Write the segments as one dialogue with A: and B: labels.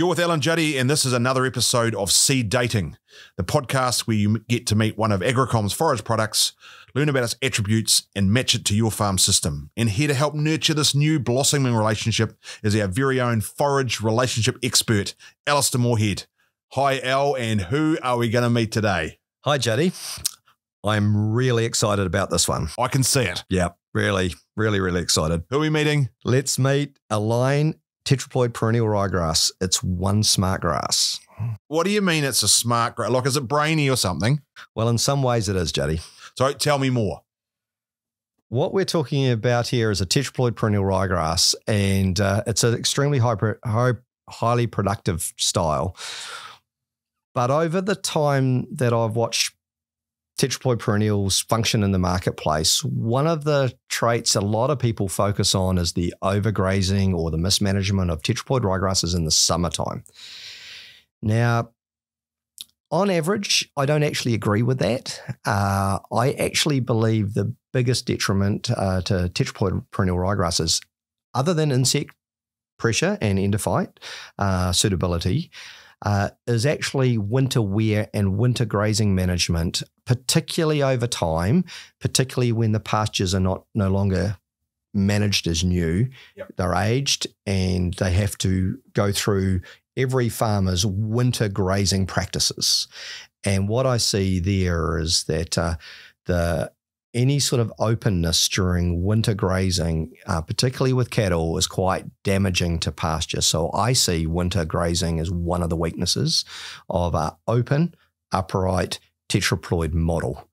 A: You're with Al and Juddy, and this is another episode of Seed Dating, the podcast where you get to meet one of Agricom's forage products, learn about its attributes, and match it to your farm system. And here to help nurture this new blossoming relationship is our very own forage relationship expert, Alistair Moorhead. Hi, Al, and who are we going to meet today?
B: Hi, Juddy. I'm really excited about this one.
A: I can see it.
B: Yeah, really, really, really excited.
A: Who are we meeting?
B: Let's meet Align tetraploid perennial ryegrass. It's one smart grass.
A: What do you mean it's a smart grass? Like, is it brainy or something?
B: Well, in some ways it is, Juddy.
A: So tell me more.
B: What we're talking about here is a tetraploid perennial ryegrass, and uh, it's an extremely high, high, highly productive style. But over the time that I've watched tetraploid perennials function in the marketplace, one of the traits a lot of people focus on is the overgrazing or the mismanagement of tetraploid ryegrasses in the summertime. Now, on average, I don't actually agree with that. Uh, I actually believe the biggest detriment uh, to tetraploid perennial ryegrasses, other than insect pressure and endophyte uh, suitability, uh, is actually winter wear and winter grazing management, particularly over time, particularly when the pastures are not no longer managed as new. Yep. They're aged and they have to go through every farmer's winter grazing practices. And what I see there is that uh, the any sort of openness during winter grazing, uh, particularly with cattle, is quite damaging to pasture. So I see winter grazing as one of the weaknesses of an open, upright tetraploid model.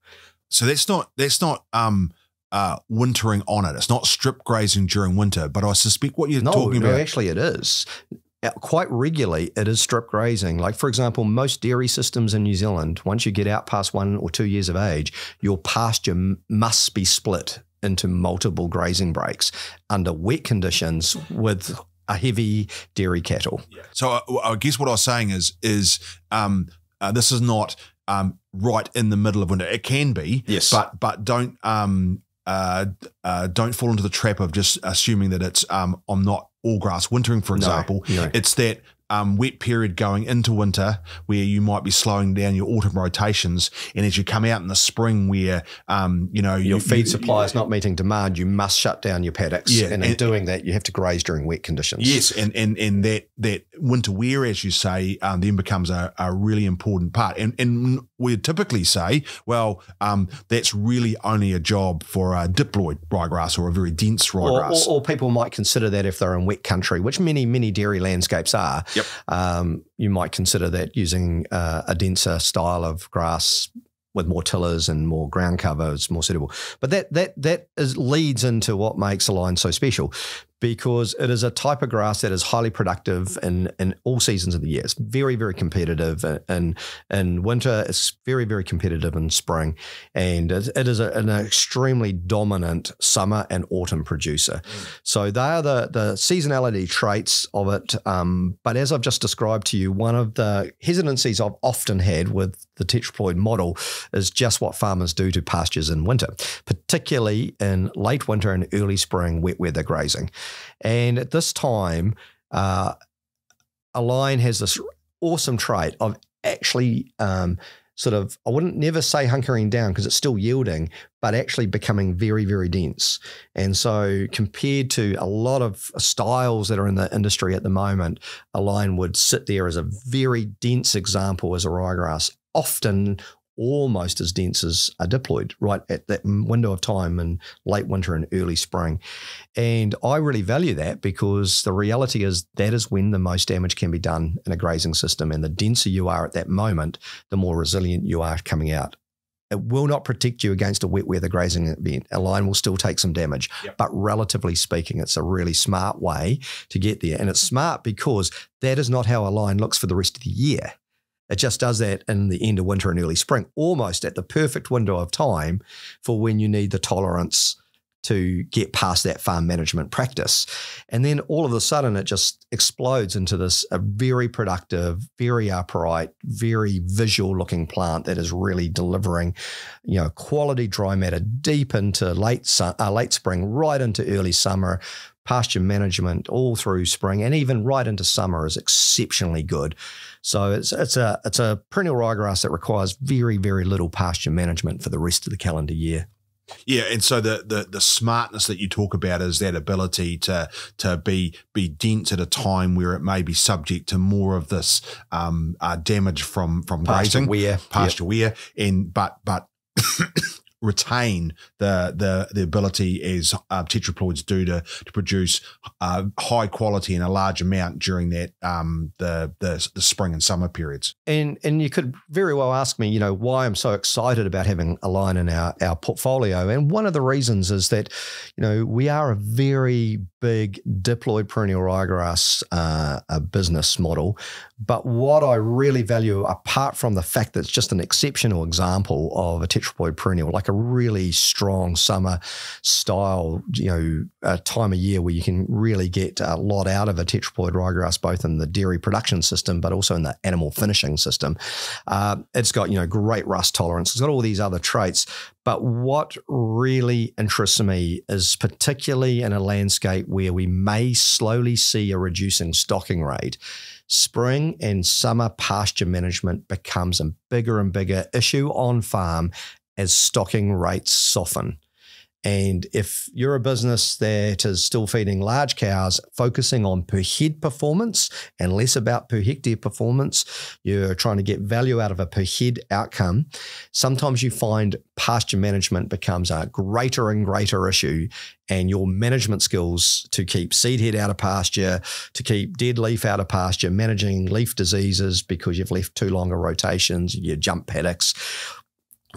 A: So that's not that's not um, uh, wintering on it. It's not strip grazing during winter. But I suspect what you're
B: no,
A: talking
B: no,
A: about.
B: actually, it is quite regularly it is strip grazing. Like, for example, most dairy systems in New Zealand, once you get out past one or two years of age, your pasture must be split into multiple grazing breaks under wet conditions with a heavy dairy cattle.
A: Yeah. So I, uh, I, guess what I was saying is is um, uh, this is not um, right in the middle of winter. It can be,
B: yes,
A: but but don't um, uh, uh, don't fall into the trap of just assuming that it's um, I'm not all grass wintering, for example.
B: No, no.
A: It's that um, wet period going into winter where you might be slowing down your autumn rotations. And as you come out in the spring where, um, you know,
B: your
A: you,
B: feed
A: you,
B: supply is not meeting demand, you must shut down your paddocks.
A: Yeah,
B: and in and, doing that, you have to graze during wet conditions.
A: Yes. And, and, and that, that winter wear, as you say, um, then becomes a, a really important part. And, and we typically say, well, um, that's really only a job for a diploid ryegrass or a very dense ryegrass.
B: Or, or, or, people might consider that if they're in wet country, which many, many dairy landscapes are.
A: Yep.
B: Um, you might consider that using uh, a denser style of grass with more tillers and more ground cover is more suitable. But that that that is, leads into what makes Align so special because it is a type of grass that is highly productive in, in all seasons of the year. It's very, very competitive in, in winter. It's very, very competitive in spring. And it, it is a, an extremely dominant summer and autumn producer. Mm. So they are the, the seasonality traits of it. Um, but as I've just described to you, one of the hesitancies I've often had with the tetraploid model is just what farmers do to pastures in winter, particularly in late winter and early spring wet weather grazing. And at this time, uh, Align has this awesome trait of actually um, sort of, I wouldn't never say hunkering down because it's still yielding, but actually becoming very, very dense. And so, compared to a lot of styles that are in the industry at the moment, Align would sit there as a very dense example as a ryegrass, often almost as dense as a diploid right at that window of time in late winter and early spring. And I really value that because the reality is that is when the most damage can be done in a grazing system. And the denser you are at that moment, the more resilient you are coming out. It will not protect you against a wet weather grazing event. Align will still take some damage, yep. but relatively speaking, it's a really smart way to get there. And it's mm-hmm. smart because that is not how Align looks for the rest of the year. It just does that in the end of winter and early spring, almost at the perfect window of time for when you need the tolerance to get past that farm management practice. And then all of a sudden, it just explodes into this a very productive, very upright, very visual looking plant that is really delivering, you know, quality dry matter deep into late uh, late spring, right into early summer. Pasture management all through spring and even right into summer is exceptionally good. So it's it's a it's a perennial ryegrass that requires very very little pasture management for the rest of the calendar year.
A: Yeah, and so the, the the smartness that you talk about is that ability to to be be dense at a time where it may be subject to more of this um, uh, damage from from
B: Pasture
A: grazing,
B: wear.
A: pasture wear, and but but retain the the the ability as uh, tetraploids do to to produce uh, high quality in a large amount during that um, the, the the spring and summer periods.
B: And and you could very well ask me, you know, why I'm so excited about having Align in our, our portfolio. And one of the reasons is that, you know, we are a very big diploid perennial ryegrass uh, a business model. But what I really value, apart from the fact that it's just an exceptional example of a tetraploid perennial, like a really strong summer style, you know, uh, time of year where you can really get a lot out of a tetraploid ryegrass, both in the dairy production system, but also in the animal finishing system. Uh, it's got, you know, great rust tolerance. It's got all these other traits. But what really interests me is particularly in a landscape where we may slowly see a reducing stocking rate spring and summer pasture management becomes a bigger and bigger issue on farm as stocking rates soften. And if you're a business that is still feeding large cows, focusing on per head performance and less about per hectare performance, you're trying to get value out of a per head outcome. Sometimes you find pasture management becomes a greater and greater issue, and your management skills to keep seed head out of pasture, to keep dead leaf out of pasture, managing leaf diseases because you've left too long of rotations, you jump paddocks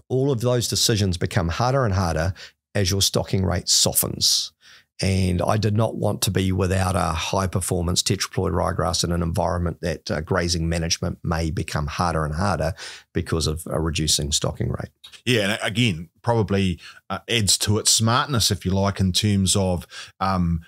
B: all of those decisions become harder and harder as your stocking rate softens. And I did not want to be without a high performance tetraploid ryegrass in an environment that uh, grazing management may become harder and harder because of a reducing stocking rate.
A: Yeah, and again, probably uh, adds to its smartness, if you like, in terms of um,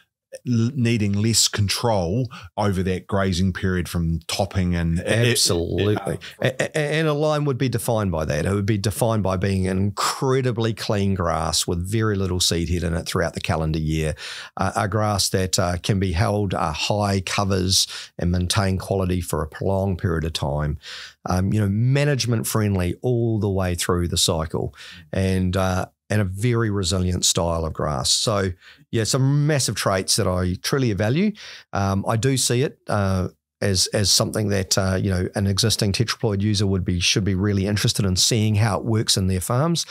A: needing less control over that grazing period from topping and
B: absolutely. it, it, and Align would be defined by that. It would be defined by being an incredibly clean grass with very little seed head in it throughout the calendar year. Uh, a grass that uh, can be held uh, high covers and maintain quality for a prolonged period of time. Um, you know management friendly all the way through the cycle. And uh, and a very resilient style of grass. So, yeah, some massive traits that I truly value. Um, I do see it uh, as as something that uh, you know an existing tetraploid user would be should be really interested in seeing how it works in their farms.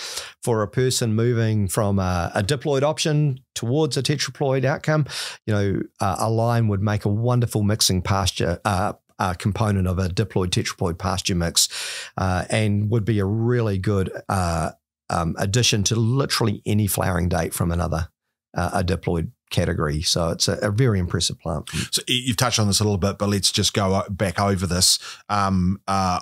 B: For a person moving from a, a diploid option towards a tetraploid outcome, you know, uh, Align would make a wonderful mixing pasture. Uh, uh, component of a diploid tetraploid pasture mix, uh, and would be a really good uh, um, addition to literally any flowering date from another uh, a diploid category. So it's a, a, very impressive plant.
A: So you've touched on this a little bit, but let's just go back over this. Um, uh,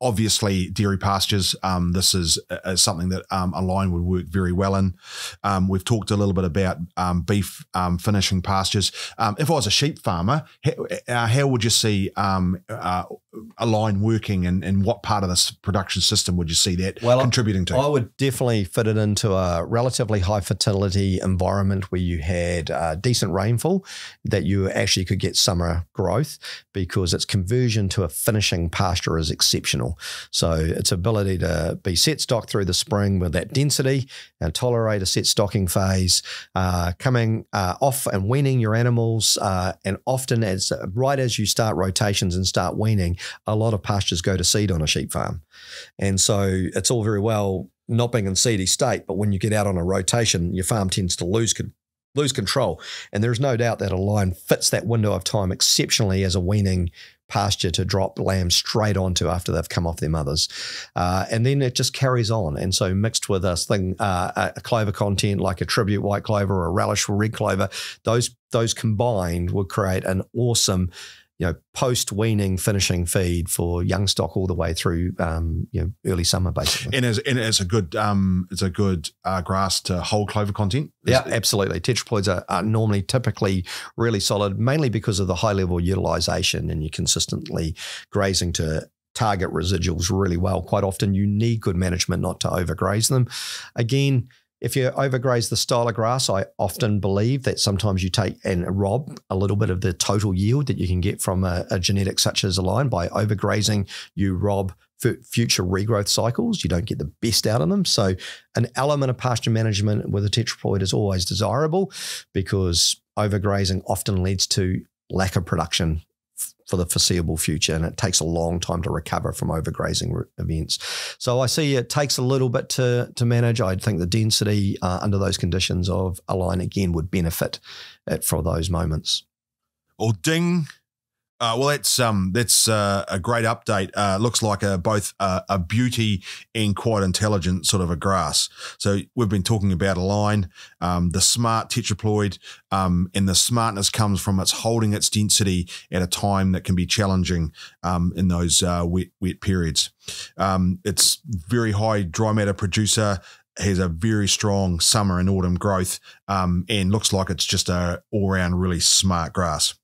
A: obviously dairy pastures. Um, this is uh, something that um, line would work very well in. Um, we've talked a little bit about um, beef um, finishing pastures. If I was a sheep farmer, how, uh, how would you see uh, Align working and, and what part of this production system would you see that well, contributing to?
B: I would definitely fit it into a relatively high fertility environment where you had uh, decent rainfall that you actually could get summer growth because its conversion to a finishing pasture is exceptional. So its ability to be set stock through the spring with that density and tolerate a set stocking phase, uh, coming uh, off and weaning your animals, uh, and often as right as you start rotations and start weaning, a lot of pastures go to seed on a sheep farm, and so it's all very well not being in seedy state, but when you get out on a rotation, your farm tends to lose lose control. And there's no doubt that Align fits that window of time exceptionally as a weaning pasture to drop lambs straight onto after they've come off their mothers. Uh, and then it just carries on. And so mixed with a thing, uh, a clover content like a tribute white clover or a relish red clover, those those combined would create an awesome you know, post weaning finishing feed for young stock all the way through, um, you know, early summer basically.
A: And, as, and it's a good, um, it's a good uh, grass to hold clover content.
B: Yeah, absolutely. Tetraploids are, are, normally typically really solid, mainly because of the high level utilization and you're consistently grazing to target residuals really well. Quite often you need good management not to overgraze them. Again, if you overgraze the style of grass, I often believe that sometimes you take and rob a little bit of the total yield that you can get from a, a genetic such as Align by overgrazing. You rob future regrowth cycles. You don't get the best out of them. So, an element of pasture management with a tetraploid is always desirable because overgrazing often leads to lack of production for the foreseeable future. And it takes a long time to recover from overgrazing events. So I see it takes a little bit to, to manage. I think the density uh, under those conditions of Align again would benefit it for those moments.
A: Or ding uh, well, that's um, that's uh, a great update. Uh, looks like a, both a, a, beauty and quite intelligent sort of a grass. So we've been talking about Align, um, the smart tetraploid, um, and the smartness comes from its holding its density at a time that can be challenging um, in those uh, wet wet periods. Um, it's very high dry matter producer has a very strong summer and autumn growth um, and looks like it's just a all round really smart grass.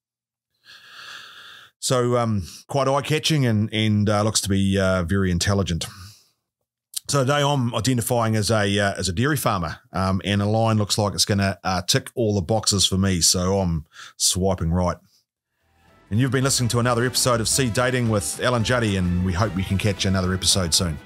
A: So um, quite eye catching and and uh, looks to be uh, very intelligent. So today I'm identifying as a uh, as a dairy farmer, um, and Align looks like it's going to uh, tick all the boxes for me. So I'm swiping right. And you've been listening to another episode of Seed Dating with Al and Juddy, and we hope we can catch another episode soon.